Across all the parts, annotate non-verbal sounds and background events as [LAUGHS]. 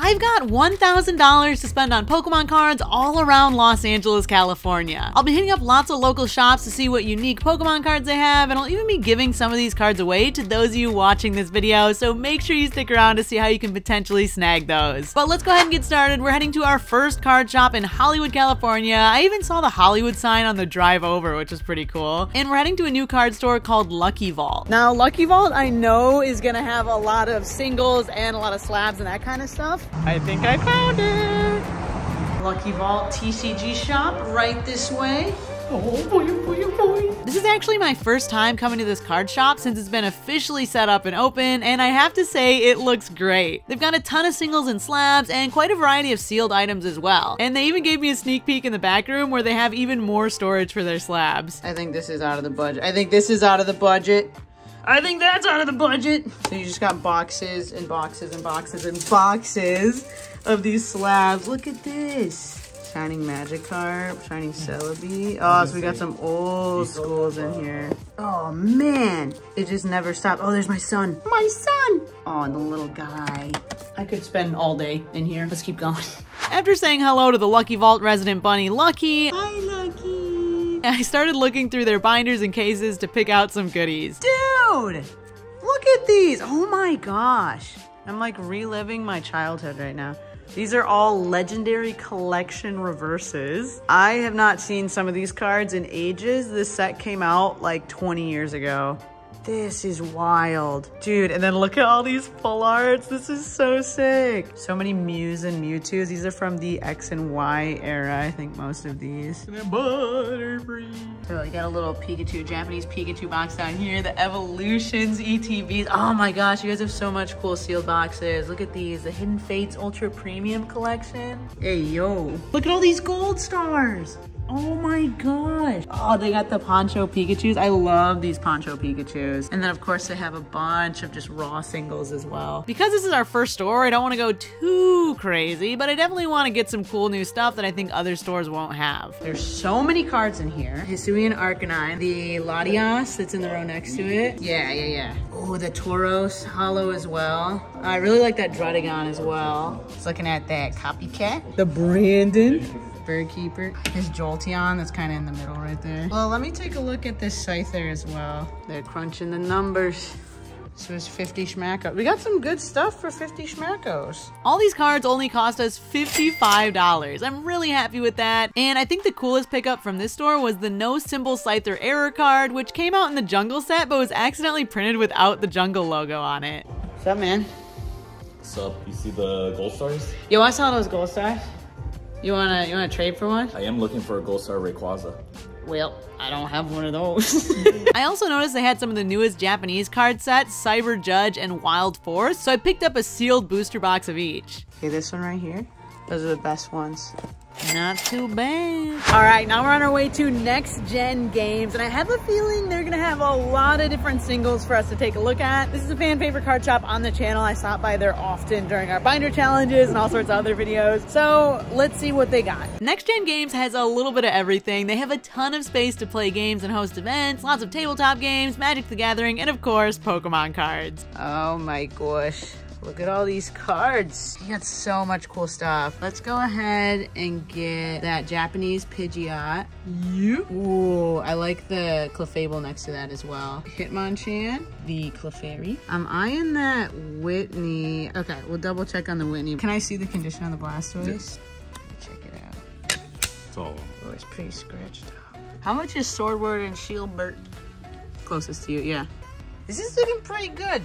I've got $1,000 to spend on Pokemon cards all around Los Angeles, California. I'll be hitting up lots of local shops to see what unique Pokemon cards they have, and I'll even be giving some of these cards away to those of you watching this video, so make sure you stick around to see how you can potentially snag those. But let's go ahead and get started. We're heading to our first card shop in Hollywood, California. I even saw the Hollywood sign on the drive over, which is pretty cool. And we're heading to a new card store called Lucky Vault. Now, Lucky Vault I know is gonna have a lot of singles and a lot of slabs and that kind of stuff. I think I found it. Lucky Vault TCG shop right this way. Oh boy, oh boy, oh boy. This is actually my first time coming to this card shop since it's been officially set up and open, and I have to say it looks great. They've got a ton of singles and slabs, and quite a variety of sealed items as well. And they even gave me a sneak peek in the back room where they have even more storage for their slabs. I think this is out of the budget. I think this is out of the budget. I think that's out of the budget. So you just got boxes and boxes and boxes and boxes of these slabs. Look at this. Shining Magikarp, Shining Celebi. Oh, so we got some old schools in here. Oh man, it just never stopped. Oh, there's my son. My son! Oh, the little guy. I could spend all day in here. Let's keep going. [LAUGHS] After saying hello to the Lucky Vault resident bunny, Lucky. Hi, Lucky. I started looking through their binders and cases to pick out some goodies. Dude, look at these. Oh my gosh. I'm like reliving my childhood right now. These are all legendary collection reverses. I have not seen some of these cards in ages. This set came out like 20 years ago. This is wild. Dude, and then look at all these full arts. This is so sick. So many Mews and Mewtwo's. These are from the X and Y era, I think most of these. And then Butterfree. So you got a little Pikachu, Japanese Pikachu box down here. The Evolutions ETBs. Oh my gosh, you guys have so much cool sealed boxes. Look at these. The Hidden Fates Ultra Premium Collection. Hey, yo. Look at all these gold stars. Oh my gosh. Oh, they got the Poncho Pikachus. I love these Poncho Pikachus. And then of course they have a bunch of just raw singles as well. Because this is our first store, I don't want to go too crazy, but I definitely want to get some cool new stuff that I think other stores won't have. There's so many cards in here. Hisuian Arcanine, the Latias that's in the row next to it. Yeah, yeah, yeah. Oh, the Tauros Holo as well. I really like that Druddigon as well. Just looking at that copycat. The Brandon. Bird Keeper. His Jolteon, that's kind of in the middle right there. Well, let me take a look at this Scyther as well. They're crunching the numbers. So it's 50 schmackos. We got some good stuff for 50 schmackos. All these cards only cost us $55. I'm really happy with that. And I think the coolest pickup from this store was the No Symbol Scyther Error card, which came out in the Jungle set, but was accidentally printed without the Jungle logo on it. What's up, man? What's up? You see the gold stars? Yo, I saw those gold stars. You wanna you wanna trade for one? I am looking for a Gold Star Rayquaza. Well, I don't have one of those. [LAUGHS] I also noticed they had some of the newest Japanese card sets, Cyber Judge and Wild Force, so I picked up a sealed booster box of each. Okay, this one right here. Those are the best ones. Not too bad. All right, now we're on our way to next gen games, and I have a feeling they're gonna have a lot of different singles for us to take a look at. This is a fan favorite card shop on the channel. I stop by there often during our binder challenges and all sorts of other videos. So let's see what they got. Next gen games has a little bit of everything. They have a ton of space to play games and host events, lots of tabletop games, Magic the Gathering, and of course, Pokemon cards. Oh my gosh. Look at all these cards. You got so much cool stuff. Let's go ahead and get that Japanese Pidgeot. Yep. Ooh, I like the Clefable next to that as well. Hitmonchan, the Clefairy. I'm eyeing that Whitney. Okay, we'll double check on the Whitney. Can I see the condition on the Blastoise? Check it out. It's all. Oh, it's pretty scratched out. How much is Sordward and Shielbert? Closest to you, yeah. This is looking pretty good.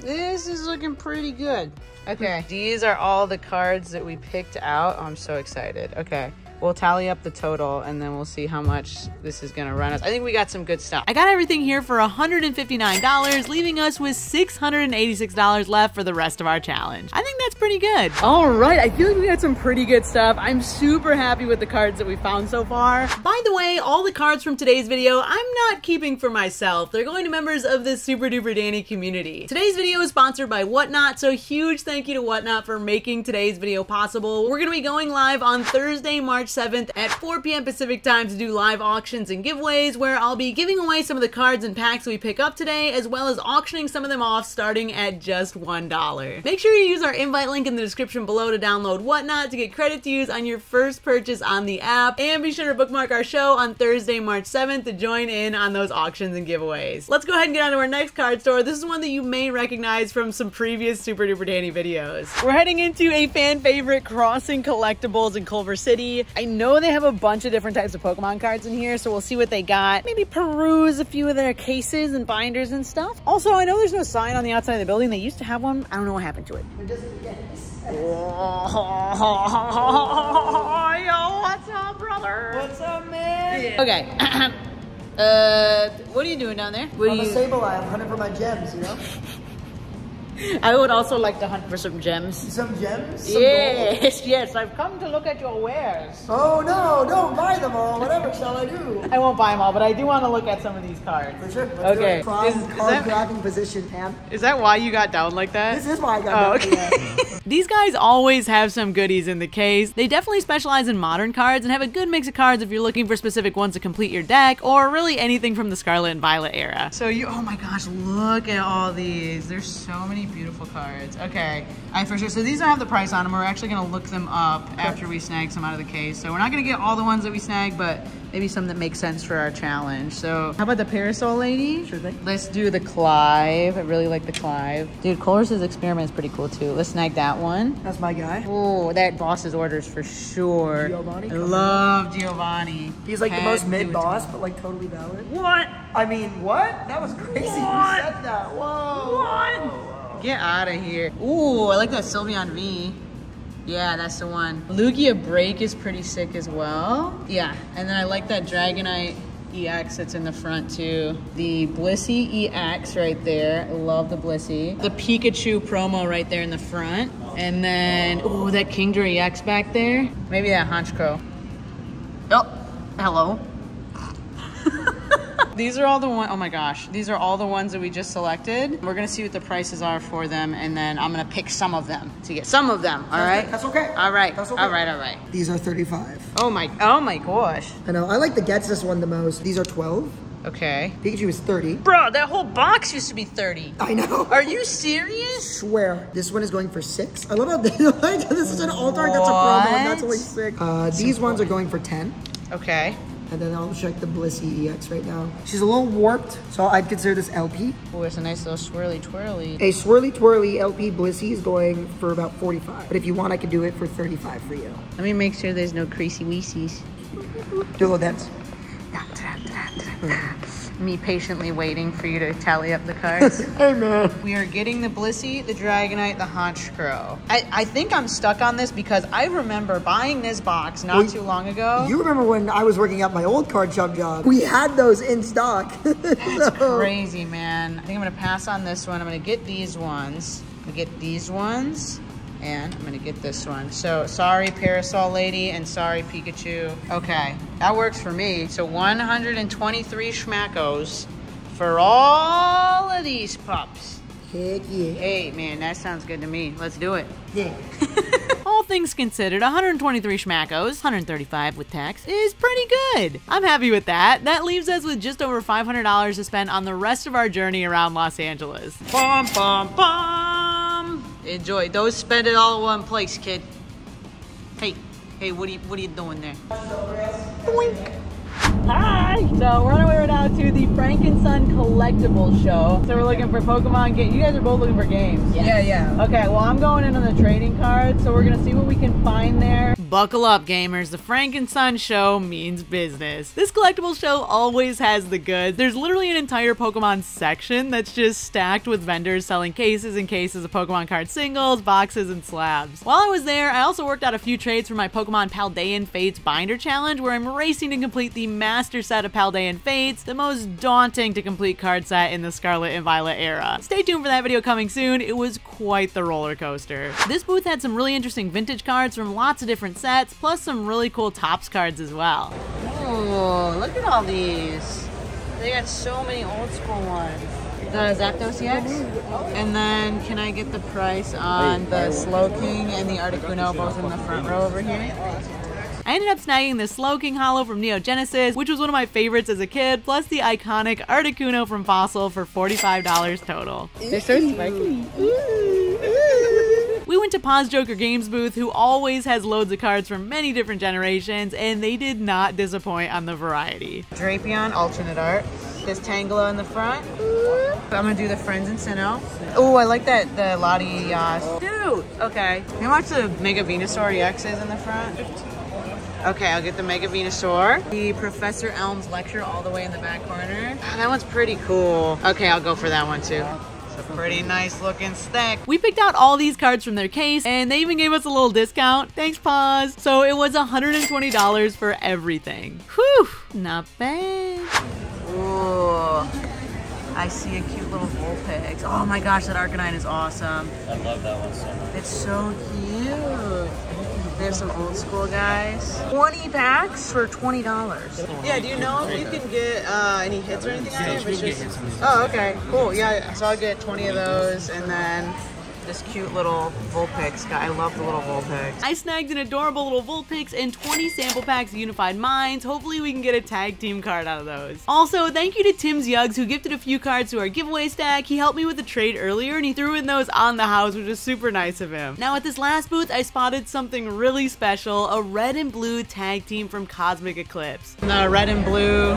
This is looking pretty good. Okay, these are all the cards that we picked out. Oh, I'm so excited. Okay. We'll tally up the total and then we'll see how much this is gonna run us. I think we got some good stuff. I got everything here for $159, leaving us with $686 left for the rest of our challenge. I think that's pretty good. All right, I feel like we got some pretty good stuff. I'm super happy with the cards that we found so far. By the way, all the cards from today's video, I'm not keeping for myself. They're going to members of the Super Duper Dani community. Today's video is sponsored by Whatnot, so huge thank you to Whatnot for making today's video possible. We're gonna be going live on Thursday, March 7th at 4 p.m. Pacific time to do live auctions and giveaways where I'll be giving away some of the cards and packs we pick up today, as well as auctioning some of them off starting at just $1. Make sure you use our invite link in the description below to download Whatnot to get credit to use on your first purchase on the app, and be sure to bookmark our show on Thursday, March 7th to join in on those auctions and giveaways. Let's go ahead and get on to our next card store. This is one that you may recognize from some previous Super Duper Dani videos. We're heading into a fan favorite Crossing Collectibles in Culver City. I know they have a bunch of different types of Pokemon cards in here, so we'll see what they got. Maybe peruse a few of their cases and binders and stuff. Also, I know there's no sign on the outside of the building. They used to have one. I don't know what happened to it. Oh, yo, what's up, brother? What's up, man? Okay. [CLEARS THROAT] uh, what are you doing down there? What I'm are a you? Sableye. I'm hunting for my gems, you know? [LAUGHS] I would also like to hunt for some gems. Some gems? Some gold? Yes, [LAUGHS] yes. I've come to look at your wares. Oh, no, don't buy them all. Whatever shall I do? [LAUGHS] I won't buy them all, but I do want to look at some of these cards. For sure. Let's Okay. it. Prime Is- is card that- grabbing position, man. Is that why you got down like that? This is why I Oh, got okay. that. These guys always have some goodies in the case. They definitely specialize in modern cards and have a good mix of cards if you're looking for specific ones to complete your deck, or really anything from the Scarlet and Violet era. So you, oh my gosh, look at all these. There's so many beautiful cards. Okay, I for sure. So these don't have the price on them. We're actually gonna look them up after we snag some out of the case. So we're not gonna get all the ones that we snag, but maybe some that make sense for our challenge. So how about the Parasol Lady? Sure thing. Let's do the Clive. I really like the Clive. Dude, Colress's experiment is pretty cool too. Let's snag that one. That's my guy. Oh, that boss's orders for sure. Giovanni, I come on. love Giovanni. He's like the most to do it mid boss, but like totally valid. What? I mean, what? That was crazy. You What? said that. whoa Whoa. Get out of here. Ooh, I like that Sylveon V. Yeah, that's the one. Lugia Break is pretty sick as well. Yeah, and then I like that Dragonite EX that's in the front too. The Blissey EX right there. I love the Blissey. The Pikachu promo right there in the front. And then, ooh, that Kingdra EX back there. Maybe that Honchkrow. Oh, hello. These are all the one, oh my gosh. These are all the ones that we just selected. We're gonna see what the prices are for them and then I'm gonna pick some of them to get some of them, all right? That's okay. All right, That's okay. all right, all right. These are 35. Oh my, oh my gosh. I know. I like the gets this one the most. These are 12. Okay. Pikachu is 30. Bro, that whole box used to be 30. I know. Are you serious? swear this one is going for six. I love how they, [LAUGHS] like, this is an alt art that's a promo that's only six. Uh, these ones are going for 10. Okay. And then I'll check the Blissey EX right now. She's a little warped, so I'd consider this LP. Oh, it's a nice little swirly twirly. A swirly twirly LP Blissey is going for about 45. But if you want, I could do it for 35 for you. Let me make sure there's no creasy weesies. Do a little dance. Mm. Me patiently waiting for you to tally up the cards. [LAUGHS] Hey man. We are getting the Blissey, the Dragonite, the Honchkrow. I, I think I'm stuck on this because I remember buying this box not too long ago. You remember when I was working at my old card shop job? We had those in stock. [LAUGHS] So- Crazy, man. I think I'm gonna pass on this one. I'm gonna get these ones. I'm gonna get these ones. And I'm gonna get this one. So sorry, Parasol Lady, and sorry, Pikachu. Okay, that works for me. So 123 schmackos for all of these pups. Heck yeah. Hey, man, that sounds good to me. Let's do it. Yeah. [LAUGHS] All things considered, 123 schmackos, 135 with tax, is pretty good. I'm happy with that. That leaves us with just over $500 to spend on the rest of our journey around Los Angeles. Bum, bum, bum. Enjoy. Don't spend it all in one place, kid. Hey, hey, what are you, what are you doing there? Boink. Hi! So we're on our way right now to the Frank and Sons Collectibles Show. So we're looking for Pokemon games. You guys are both looking for games. Yeah, yeah. Okay, well, I'm going in on the trading cards, so we're gonna see what we can find there. Buckle up, gamers. The Frank and Sons show means business. This collectible show always has the goods. There's literally an entire Pokemon section that's just stacked with vendors selling cases and cases of Pokemon card singles, boxes, and slabs. While I was there, I also worked out a few trades for my Pokemon Paldean Fates Binder Challenge, where I'm racing to complete the master set of Paldean Fates, the most daunting to complete card set in the Scarlet and Violet era. Stay tuned for that video coming soon. It was quite the roller coaster. This booth had some really interesting vintage cards from lots of different sets, plus some really cool Topps cards as well. Oh, look at all these. They got so many old school ones. The Zapdos EX? And then can I get the price on the Slow King and the Articuno both in the front row over here? I ended up snagging the Slowking Holo from Neo Genesis, which was one of my favorites as a kid, plus the iconic Articuno from Fossil for $45 total. They're so sparkly. We went to Paz Joker Games booth, who always has loads of cards from many different generations, and they did not disappoint on the variety. Drapion, alternate art. There's Tangela in the front. I'm gonna do the Friends and Sinnoh. Oh, I like that, the Latias. Dude, okay. How watch the Mega Venusaur EX is in the front? Okay, I'll get the Mega Venusaur. The Professor Elm's lecture all the way in the back corner. Ah, that one's pretty cool. Okay, I'll go for that one too. It's a pretty nice looking stack. We picked out all these cards from their case and they even gave us a little discount. Thanks, Paws. So it was $120 for everything. Whew, not bad. Ooh. I see a cute little Vulpix. Oh my gosh, that Arcanine is awesome. I love that one so much. It's so cute. There's some old school guys. 20 packs for $20. Yeah, do you know if you can get uh, any hits or anything on here? Just... Oh, okay, cool. Yeah, so I'll get 20 of those and then this cute little Vulpix guy. I love the little Vulpix. I snagged an adorable little Vulpix and 20 sample packs of Unified Minds. Hopefully we can get a tag team card out of those. Also, thank you to Tim's Yugs who gifted a few cards to our giveaway stack. He helped me with the trade earlier and he threw in those on the house, which was super nice of him. Now at this last booth, I spotted something really special, a red and blue tag team from Cosmic Eclipse. The red and blue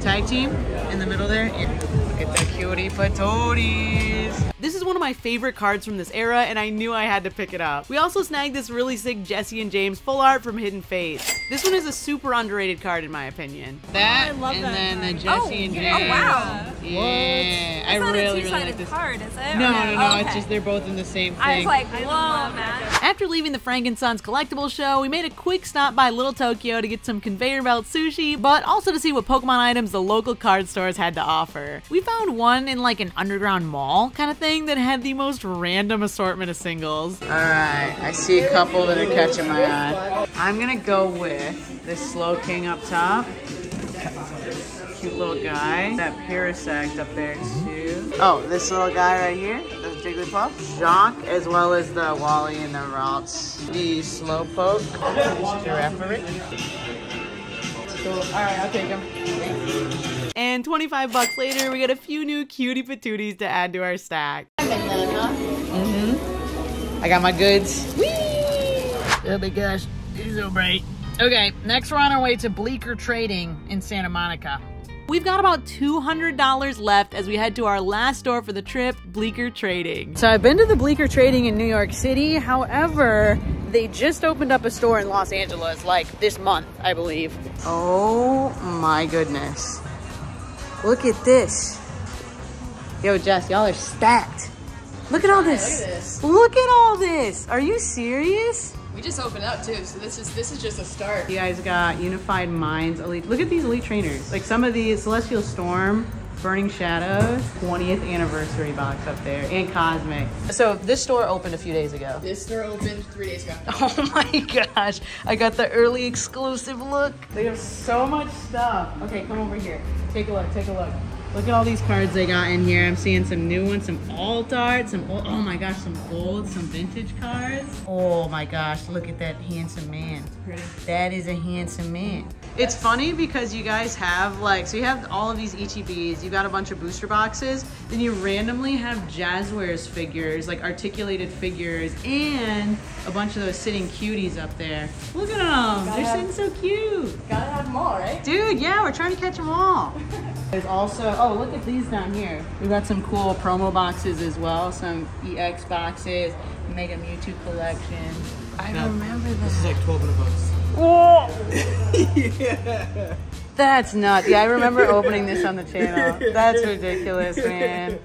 tag team in the middle there. Yeah. Look at the cutie patooties. This is one of my favorite cards from this era, and I knew I had to pick it up. We also snagged this really sick Jesse and James full art from Hidden Fates. This one is a super underrated card in my opinion. That, oh, I love and that then card. the Jesse Oh, and oh, James. Oh, wow. Yeah, I really, really like this. card, is it? No, Or no, no, no. Oh, It's just they're both in the same thing. I was like, whoa, man. After leaving the Frank and Sons collectible show, we made a quick stop by Little Tokyo to get some conveyor belt sushi, but also to see what Pokemon items the local card stores had to offer. We found one in like an underground mall kind of thing that had the most random assortment of singles. Alright, I see a couple that are catching my eye. I'm gonna go with this Slowking up top. Cute little guy. That Parasect up there too. Oh, this little guy right here, Jigglypuff. Jock, as well as the Wally and the Routes. The Slowpoke. Girafarig. Cool. Alright, I'll take him. And 25 bucks later, we got a few new cutie patooties to add to our stack. Mm-hmm. I got my goods. Whee! Oh my gosh, it's so bright. Okay, next we're on our way to Bleecker Trading in Santa Monica. We've got about $200 left as we head to our last store for the trip, Bleecker Trading. So I've been to the Bleecker Trading in New York City. However, they just opened up a store in Los Angeles like this month, I believe. Oh my goodness. Look at this. Yo, Jess, y'all are stacked. Look at all this. Look at all this. Are you serious? We just opened up too, so this is this is just a start. You guys got Unified Minds Elite. Look at these Elite trainers. Like some of these Celestial Storm, Burning Shadows, 20th anniversary box up there, and Cosmic. So this store opened a few days ago. This store opened three days ago. [LAUGHS] Oh my gosh, I got the early exclusive look. They have so much stuff. Okay, come over here. Take a look, take a look. Look at all these cards they got in here. I'm seeing some new ones, some alt art, some, old, oh my gosh, some gold, some vintage cards. Oh my gosh, look at that handsome man. That is a handsome man. It's funny because you guys have like, so you have all of these ETBs, you got a bunch of booster boxes, then you randomly have Jazwares figures, like articulated figures, and a bunch of those sitting cuties up there. Look at them, they're sitting so cute. Gotta have them all, right? Dude, yeah, we're trying to catch them all. [LAUGHS] There's also, oh, look at these down here. We've got some cool promo boxes as well, some EX boxes, Mega Mewtwo collection. I remember that. This is like 1200 bucks. Whoa! [LAUGHS] That's nuts. Yeah, I remember opening this on the channel. That's ridiculous, man.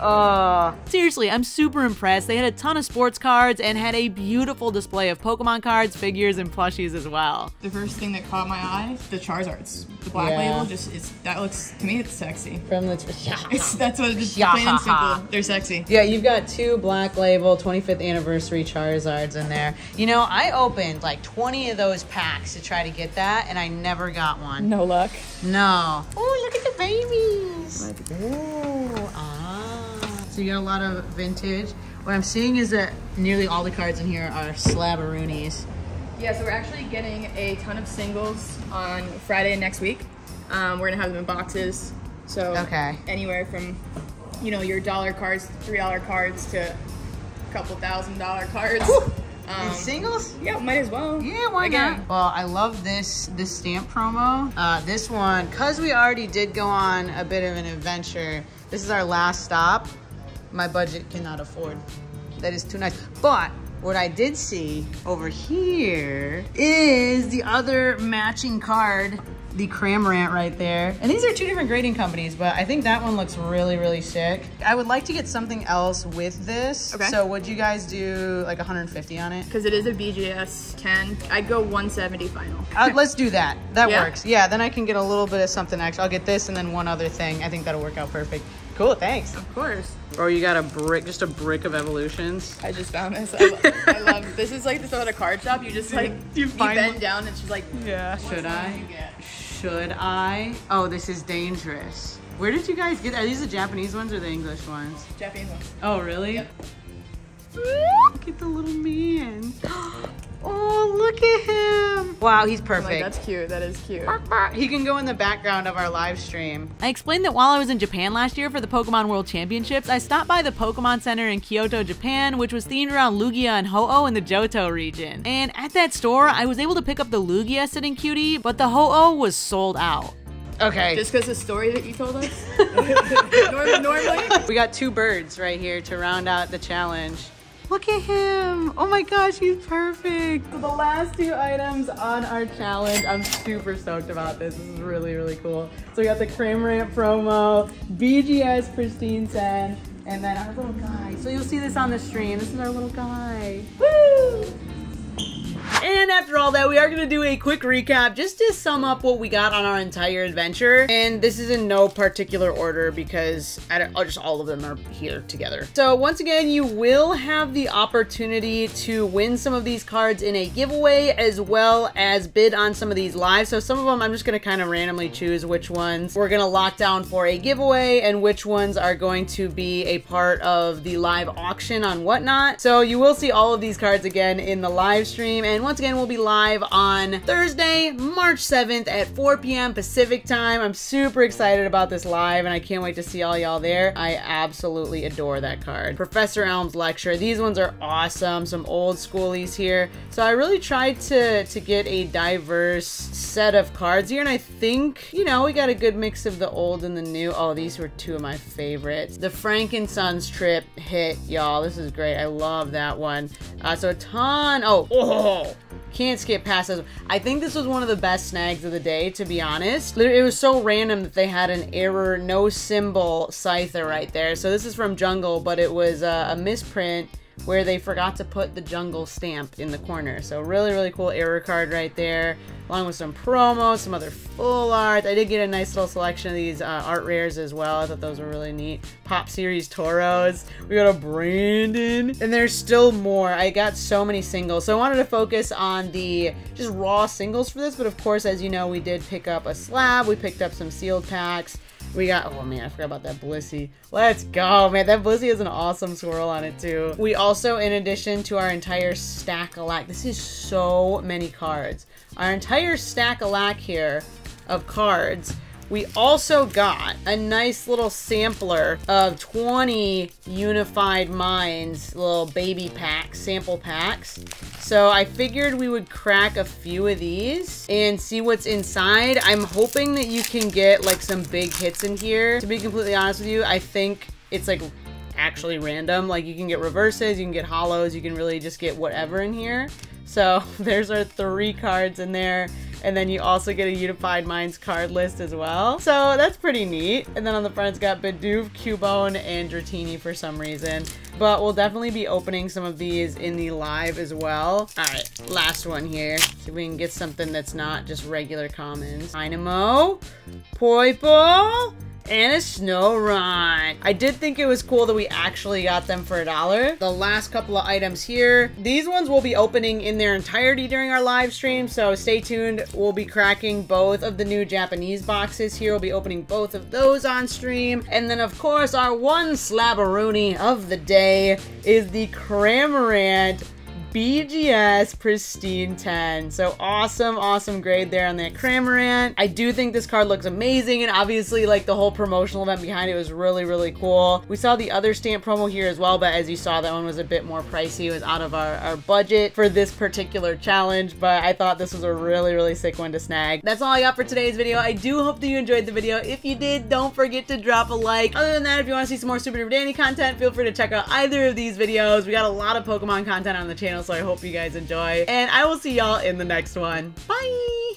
Oh. Seriously, I'm super impressed. They had a ton of sports cards and had a beautiful display of Pokemon cards, figures, and plushies as well. The first thing that caught my eye, the Charizards. The black Yeah. label just it's that looks to me it's sexy. From the [LAUGHS] It's that's what it's Yeah. plain and simple. They're sexy. Yeah, you've got two Black Label 25th anniversary Charizards in there. You know, I opened like 20 of those packs to try to get that, and I never got one. No luck. No. Oh, look at the babies. Oh, ah. So you got a lot of vintage. What I'm seeing is that nearly all the cards in here are Slabberoonies. Yeah, so we're actually getting a ton of singles on Friday next week. Um, we're gonna have them in boxes. So Okay. anywhere from, you know, your dollar cards, three dollar cards to a couple thousand dollar cards. Um, singles? yeah, might as well. Yeah, why Again. not? Well, I love this this stamp promo. Uh, this one, cause we already did go on a bit of an adventure. This is our last stop. My budget cannot afford. That is too nice. But what I did see over here is the other matching card, the Cramorant right there. And these are two different grading companies, but I think that one looks really, really sick. I would like to get something else with this. Okay. So would you guys do like 150 on it? Because it is a BGS 10, I'd go 170 final. Uh, let's do that. That Yeah? works. Yeah, then I can get a little bit of something extra. I'll get this and then one other thing. I think that'll work out perfect. Cool, thanks. Of course. Or you got a brick, just a brick of evolutions. I just found this. I, lo- I love this. Is like this at a card shop. You just like You you, bend one? down and she's like, Yeah. Should I? Should I? Oh, this is dangerous. Where did you guys get? Are these the Japanese ones or the English ones? Japanese one. Oh, really? Yep. Look at the little man. [GASPS] [GASPS] Oh, look at him. Wow, he's perfect. like that's cute. That is cute. He can go in the background of our live stream. I explained that while I was in Japan last year for the Pokemon World Championships, I stopped by the Pokemon Center in Kyoto, Japan, which was themed around Lugia and Ho-Oh in the Johto region. And at that store, I was able to pick up the Lugia sitting cutie, but the Ho-Oh was sold out. Okay. Just because the story that you told us. [LAUGHS] [LAUGHS] Normally, We got two birds right here to round out the challenge. Look at him. Oh my gosh, he's perfect. So the last two items on our challenge, I'm super stoked about this. This is really, really cool. So we got the Cramorant promo, BGS Pristine Sen, and then our little guy. So you'll see this on the stream. This is our little guy. Woo! And after all that, we are going to do a quick recap just to sum up what we got on our entire adventure. And this is in no particular order because I just all of them are here together. So once again, you will have the opportunity to win some of these cards in a giveaway as well as bid on some of these live. So some of them I'm just going to kind of randomly choose which ones we're going to lock down for a giveaway and which ones are going to be a part of the live auction on whatnot. So you will see all of these cards again in the live stream. And once again, we'll be live on Thursday, March 7th at 4 p.m. Pacific time. I'm super excited about this live and I can't wait to see all y'all there. I absolutely adore that card. Professor Elm's lecture. These ones are awesome. Some old schoolies here. So I really tried to, to get a diverse set of cards here and I think, you know, we got a good mix of the old and the new. Oh, these were two of my favorites. The Frank and Sons trip hit, y'all. This is great. I love that one. Uh, so a ton. Oh, oh, can't skip past this. I think this was one of the best snags of the day, to be honest. It was so random that they had an error, no symbol Scyther right there. So this is from Jungle, but it was uh, a misprint where they forgot to put the jungle stamp in the corner. So really, really cool error card right there, along with some promos, some other full art. I did get a nice little selection of these uh, art rares as well. I thought those were really neat. Pop Series Tauros. We got a Brandon. And there's still more. I got so many singles. So I wanted to focus on the just raw singles for this. But of course, as you know, we did pick up a slab. We picked up some sealed packs. We got, oh man, I forgot about that Blissey. Let's go, man. That Blissey has an awesome swirl on it too. We also, in addition to our entire stack of lack, this is so many cards. Our entire stack of lack here of cards we also got a nice little sampler of 20 Unified Minds little baby packs, sample packs. So I figured we would crack a few of these and see what's inside. I'm hoping that you can get like some big hits in here. To be completely honest with you, I think it's like actually random. Like you can get reverses, you can get holos, you can really just get whatever in here. So [LAUGHS] there's our three cards in there. And then you also get a Unified Minds card list as well. So that's pretty neat. And then on the front, it's got Bidoof, Cubone, and Dratini for some reason. But we'll definitely be opening some of these in the live as well. All right, last one here. See if we can get something that's not just regular commons. Dynamo, Poipo, and a Snorunt. I did think it was cool that we actually got them for a dollar. The last couple of items here, these ones will be opening in their entirety during our live stream, so stay tuned. We'll be cracking both of the new Japanese boxes here. We'll be opening both of those on stream. And then, of course, our one slabberoonie of the day is the Cramorant BGS Pristine 10. So awesome, awesome grade there on that Cramorant. I do think this card looks amazing, and obviously, like, the whole promotional event behind it was really, really cool. We saw the other stamp promo here as well, but as you saw, that one was a bit more pricey. It was out of our, our budget for this particular challenge, but I thought this was a really, really sick one to snag. That's all I got for today's video. I do hope that you enjoyed the video. If you did, don't forget to drop a like. Other than that, if you want to see some more Super Duper Dani content, feel free to check out either of these videos. We got a lot of Pokemon content on the channel, so I hope you guys enjoy. And I will see y'all in the next one. Bye!